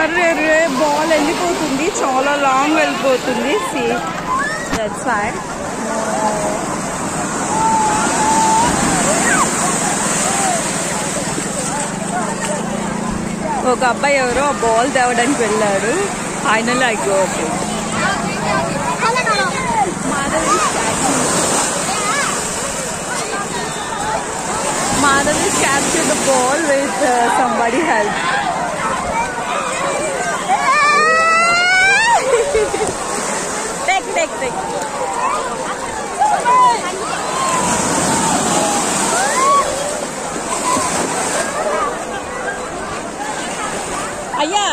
అరే రే బాల్ వెళ్ళిపోతుంది. చాలా లాంగ్ వెళ్ళిపోతుంది. సీ దట్ సైడ్ ఒక అబ్బాయి ఎవరో ఆ బాల్ తేవడానికి వెళ్ళాడు. Final I go Madhavi Madhavi capture the ball with somebody help అయ్యా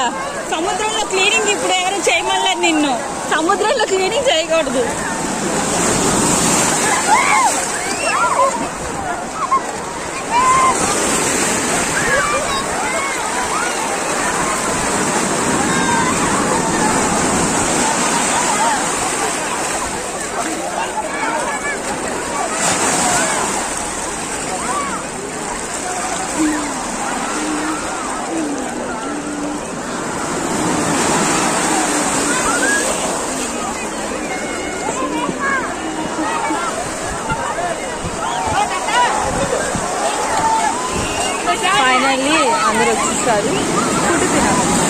సముద్రంలో క్లీనింగ్ ఇప్పుడు ఎవరు చేయమన్నారు నిన్ను. సముద్రంలో క్లీనింగ్ చేయకూడదు. मैले हाम्रो पुस्ताहरू फोटो